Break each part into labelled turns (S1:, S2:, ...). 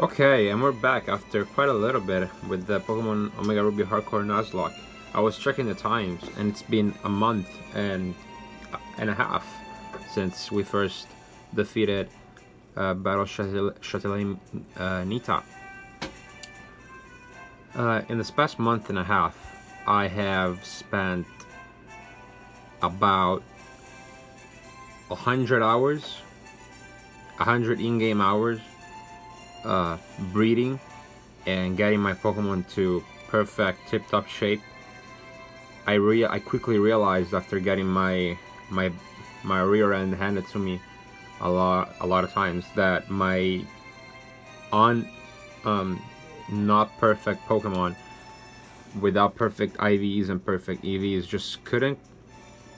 S1: Okay, and we're back after quite a little bit with the Pokemon Omega Ruby Hardcore Nuzlocke. I was checking the times, and it's been a month and and a half since we first defeated uh, Battle Chatelaine uh, Nita. Uh, in this past month and a half, I have spent about a hundred hours, a hundred in-game hours uh, breeding and getting my Pokemon to perfect tip-top shape. I re I quickly realized after getting my my my rear end handed to me a lot a lot of times that my on um not perfect Pokemon without perfect IVs and perfect EVs just couldn't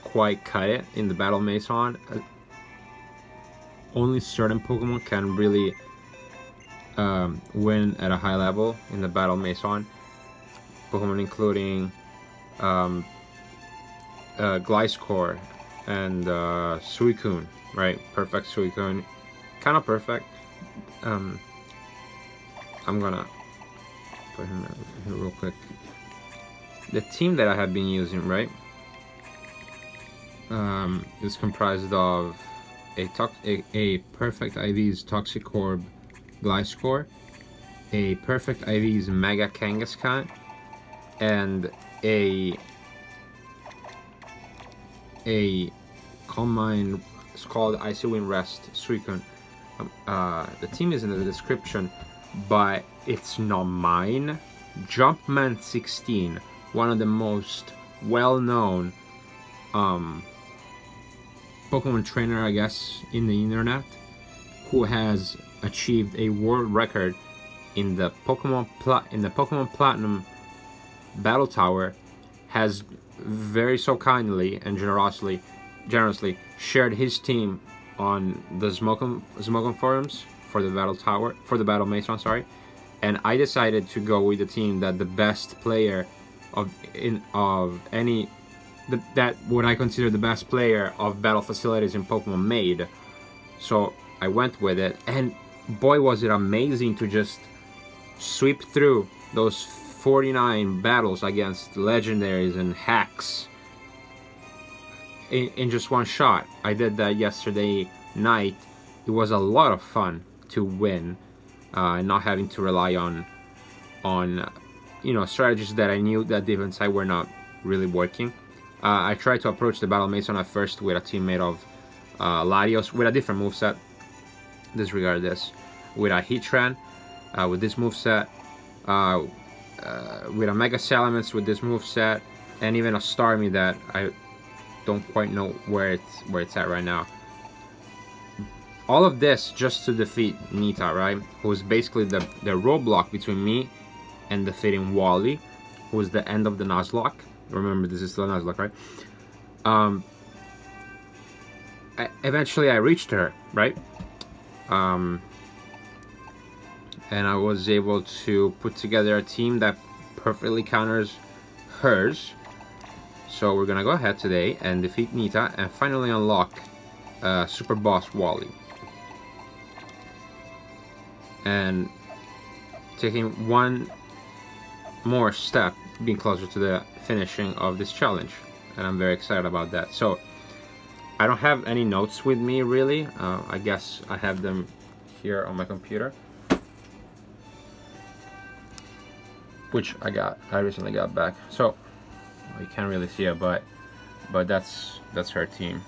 S1: quite cut it in the Battle Maison. Uh, only certain Pokemon can really um, win at a high level in the Battle Maison. Pokemon including um, uh, Gliscor and uh, Suicune, right? Perfect Suicune. Kind of perfect. Um, I'm gonna put him here real quick. The team that I have been using, right, um, is comprised of a, a, a perfect IV's Toxic Orb Gliscor, a Perfect IV's Mega Kangaskhan, and a a Calm Mind it's called Icy Wind Rest Suicune. Um, uh, the team is in the description, but it's not mine. Jumpman 16, one of the most well-known um, Pokemon trainer, I guess, in the internet, who has achieved a world record in the Pokemon Pla in the Pokemon Platinum Battle Tower has very so kindly and generously generously shared his team on the Smogon Smogon forums for the Battle Tower for the Battle Maison, sorry. And I decided to go with the team that the best player of in of any the, that what I consider the best player of battle facilities in Pokemon made. So I went with it and boy was it amazing to just sweep through those 49 battles against legendaries and hacks in, in just one shot. I did that yesterday night. It was a lot of fun to win, uh, not having to rely on on you know strategies that I knew that deep I were not really working. Uh, I tried to approach the Battle Maison at first with a teammate of uh, Latios with a different moveset disregard this. With a Heatran uh, with this move set uh, uh, with a Mega Salamence with this move set and even a Starmie that I don't quite know where it's where it's at right now. All of this just to defeat Nita right? Who's basically the the roadblock between me and defeating Wally who's the end of the Nuzlocke. Remember this is still a Nuzlocke right? Um I, eventually I reached her right um, and I was able to put together a team that perfectly counters hers. So we're gonna go ahead today and defeat Nita and finally unlock uh, Super Boss Wally. And taking one more step, being closer to the finishing of this challenge. And I'm very excited about that. So I don't have any notes with me really. Uh, I guess I have them here on my computer. Which I got, I recently got back. So, you can't really see it, but but that's that's her team.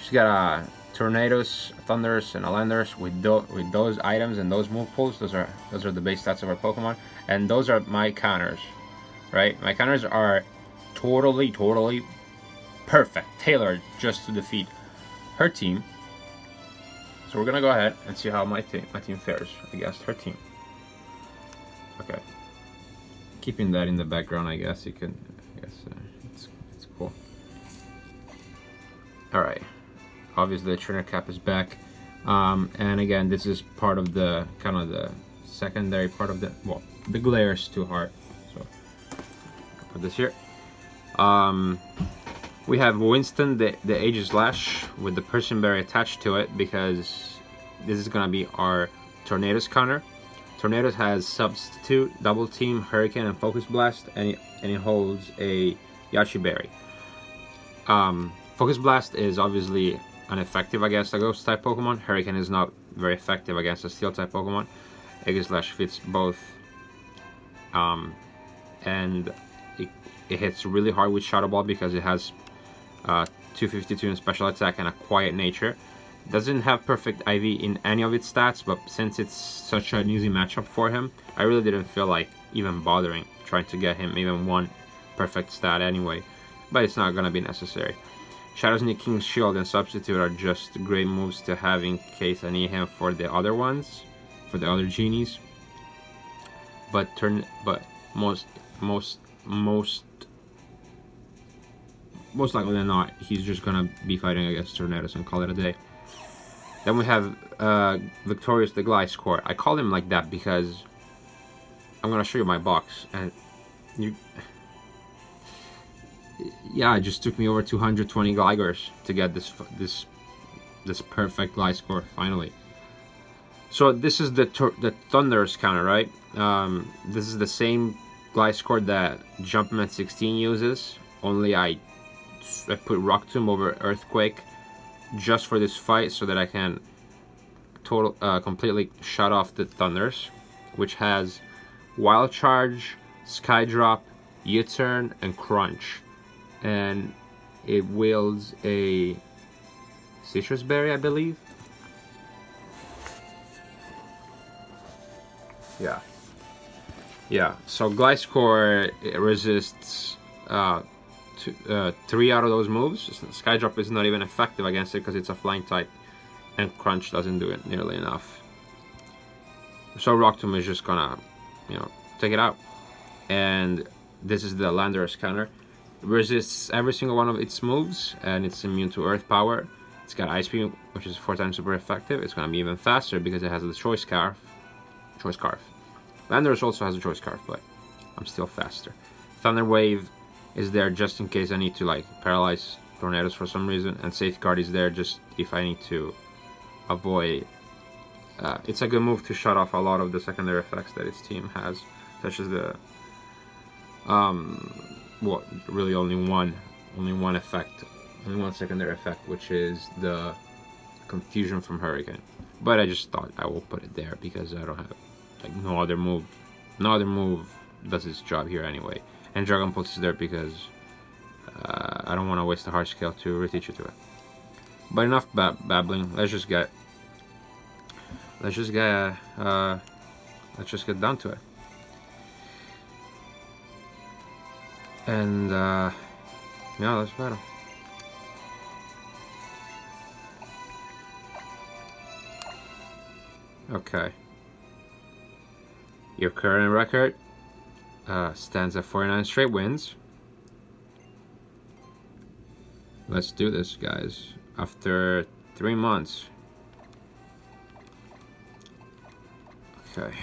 S1: She's got uh, Tornadus, Thundurus, and Landorus with, with those items and those move pools. Those are those are the base stats of our Pokemon, and those are my counters, right? My counters are totally, totally perfect, tailored just to defeat her team. So we're gonna go ahead and see how my team my team fares against her team. Okay. Keeping that in the background, I guess you can. I guess uh, it's it's cool. All right. Obviously, the trainer cap is back, um, and again, this is part of the kind of the secondary part of the well, the glare is too hard, so put this here. Um, we have Winston, the, the Aegislash, with the Persim Berry attached to it because this is going to be our Tornadus counter. Tornadus has Substitute, Double Team, Hurricane, and Focus Blast, and it, and it holds a Yache Berry. Um, Focus Blast is obviously ineffective against a Ghost type Pokemon. Hurricane is not very effective against a Steel type Pokemon. Aegislash fits both. Um, and it, it hits really hard with Shadow Ball because it has uh, 252 in special attack and a quiet nature. Doesn't have perfect IV in any of its stats, but since it's such an easy matchup for him, I really didn't feel like even bothering trying to get him even one perfect stat anyway. But it's not gonna be necessary. Shadow Sneak King's Shield and Substitute are just great moves to have in case I need him for the other ones, for the other genies. But turn, but most, most, most most likely than not, he's just gonna be fighting against Tornadus and call it a day. Then we have uh, Victorious the Gliscor. I call him like that because I'm gonna show you my box, and you, yeah, it just took me over 220 Gligars to get this this this perfect Gliscor finally. So this is the the Thundurus counter, right? Um, this is the same Gliscor that Jumpman 16 uses, only I I put Rock Tomb over Earthquake just for this fight so that I can total uh, completely shut off the Thundurus, which has Wild Charge, Sky Drop, U-Turn, and Crunch. And it wields a Sitrus Berry, I believe. Yeah. Yeah, so Gliscor resists uh, two, uh, three out of those moves. Skydrop is not even effective against it because it's a flying type, and Crunch doesn't do it nearly enough. So Rock Tomb is just gonna, you know, take it out. And this is the Landorus counter. Resists every single one of its moves, and it's immune to Earth Power. It's got Ice Beam, which is four times super effective. It's gonna be even faster because it has the Choice Scarf. Choice Scarf. Landorus also has a Choice Scarf, but I'm still faster. Thunder Wave is there just in case I need to like paralyze Tornadus for some reason and safeguard is there just if I need to avoid uh, it's a good move to shut off a lot of the secondary effects that its team has such as the um what really only one only one effect only one secondary effect which is the confusion from hurricane. But I just thought I will put it there because I don't have like no other move no other move does its job here anyway and Dragon Pulse is there because uh, I don't want to waste the Heart Scale to reteach you to it. But enough bab babbling. Let's just get. Let's just get. Uh, let's just get down to it. And uh, yeah, let's battle. Okay. Your current record uh, stands at 49 straight wins. Let's do this, guys. After three months. Okay.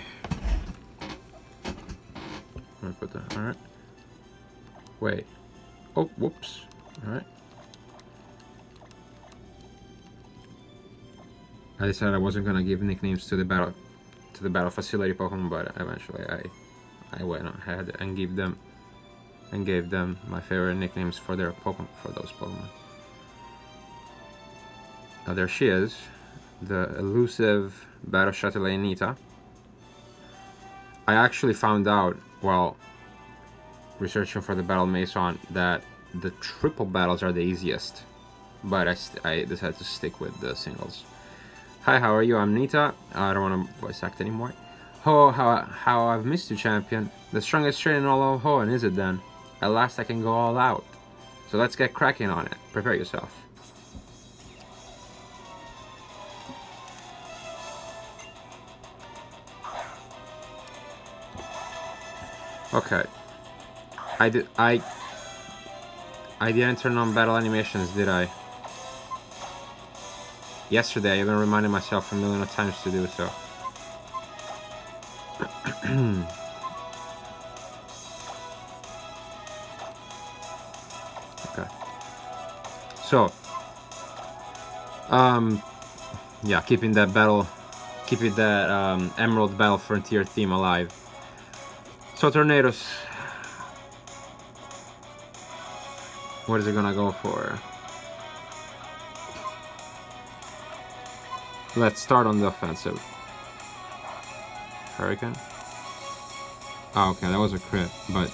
S1: I'm put that. All right. Wait. Oh, whoops. All right. I decided I wasn't gonna give nicknames to the battle to the battle facility Pokemon, but eventually I I went ahead and gave them and gave them my favorite nicknames for their Pokemon for those Pokemon. Now there she is, the elusive Battle Chatelaine Nita. I actually found out while researching for the Battle Maison that the triple battles are the easiest, but I, I decided to stick with the singles. Hi, how are you? I'm Nita. I don't want to voice act anymore. Oh, how, how I've missed you, champion. The strongest train in all of Hoenn, is it then? At last I can go all out. So let's get cracking on it. Prepare yourself. Okay. I did I I didn't turn on battle animations, did I? Yesterday I even reminded myself a million times to do so. Okay. So, um, yeah, keeping that battle keeping that um, Emerald Battle Frontier theme alive. So Tornadus. what is it gonna go for? Let's start on the offensive. Hurricane. Oh, okay, that was a crit, but...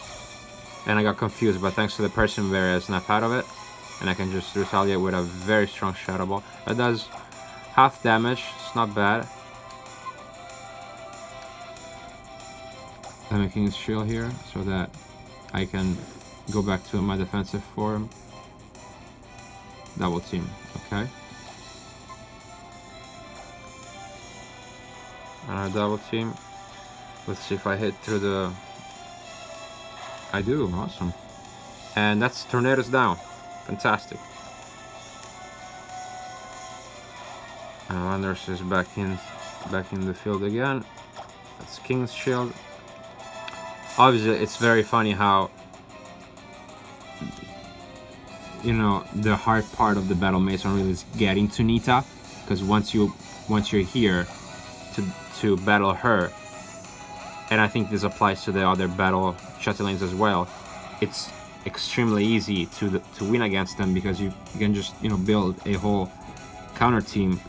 S1: And I got confused, but thanks to the Person Persim Berry, I snap out of it. And I can just retaliate with a very strong Shadow Ball. That does half damage, it's not bad. I'm making his shield here, so that I can go back to my defensive form. Double team, okay. And a double team. Let's see if I hit through the... I do, awesome. And that's Tornadus down. Fantastic. And Landorus is back in back in the field again. That's King's Shield. Obviously, it's very funny how you know the hard part of the battle Maison really is getting to Nita because once you once you're here to to battle her and I think this applies to the other battle chatelaines as well. It's extremely easy to the, to win against them because you, you can just you know build a whole counter team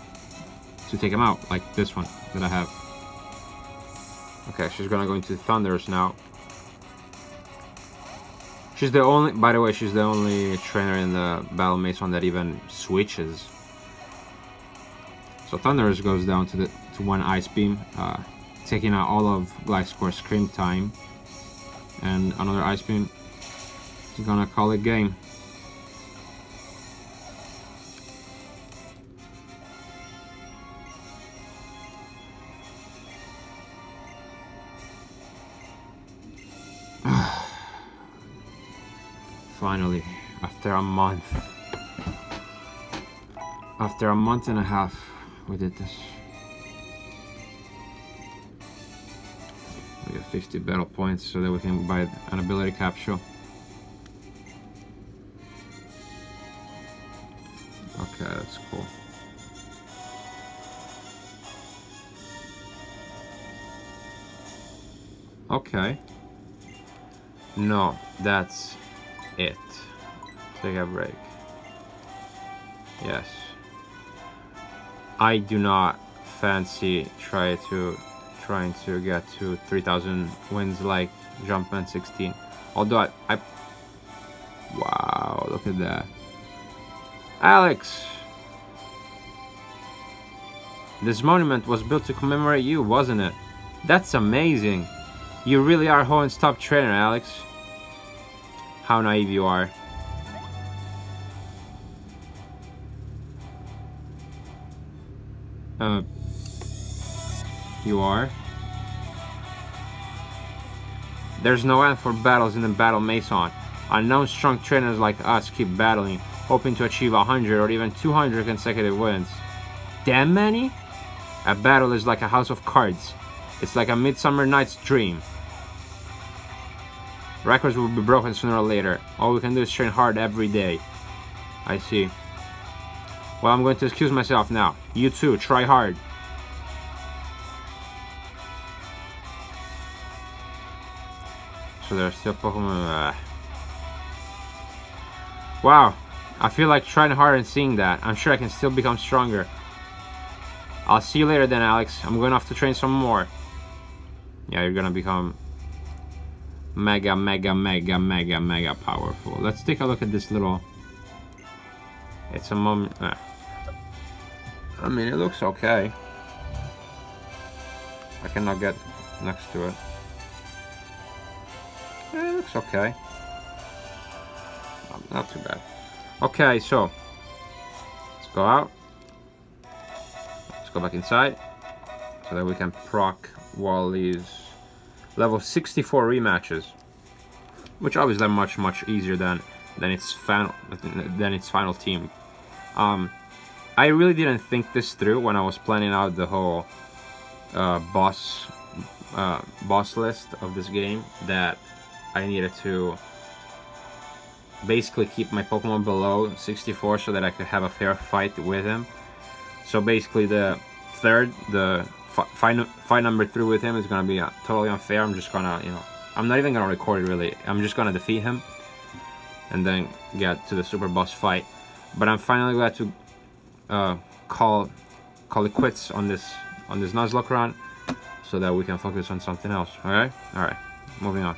S1: to take them out like this one that I have. Okay she's gonna go into Thundurus now. She's the only by the way she's the only trainer in the battle Maison that even switches. So Thundurus goes down to the to one ice beam. Uh, taking out all of Gliscor's screen time and another ice beam is gonna call it game Finally, after a month. After a month and a half, we did this. 50 battle points so that we can buy an ability capsule. Okay, that's cool. Okay. No, that's it. Take a break. Yes. I do not fancy try to trying to get to 3000 wins like Jumpman 16. Although I, I Wow, look at that. Alex! This monument was built to commemorate you, wasn't it? That's amazing. You really are Hoenn's top trainer, Alex how naive you are. Uh, you are? There's no end for battles in the Battle Maison. Unknown strong trainers like us keep battling, hoping to achieve 100 or even 200 consecutive wins. Damn many? A battle is like a house of cards. It's like a midsummer night's dream. Records will be broken sooner or later. All we can do is train hard every day. I see. Well, I'm going to excuse myself now. You too, try hard. So there's still Pokemon... Uh... Wow, I feel like trying hard and seeing that. I'm sure I can still become stronger. I'll see you later then, Alex. I'm going off to train some more. Yeah, you're gonna become mega, mega, mega, mega, mega powerful. Let's take a look at this little... It's a moment... Uh, I mean, it looks okay. I cannot get next to it. It looks okay. Not too bad. Okay, so... Let's go out. Let's go back inside. So that we can proc Wally's level 64 rematches, which obviously are much much easier than than its final than its final team. Um, I really didn't think this through when I was planning out the whole uh, boss uh, boss list of this game that I needed to basically keep my Pokemon below 64 so that I could have a fair fight with him. So basically the third, the fight fight number three with him is gonna be uh, totally unfair. I'm just gonna, you know, I'm not even gonna record it really. I'm just gonna defeat him, and then get to the super boss fight. But I'm finally glad to uh, call call it quits on this on this Nuzlocke run, so that we can focus on something else. All right, all right, moving on.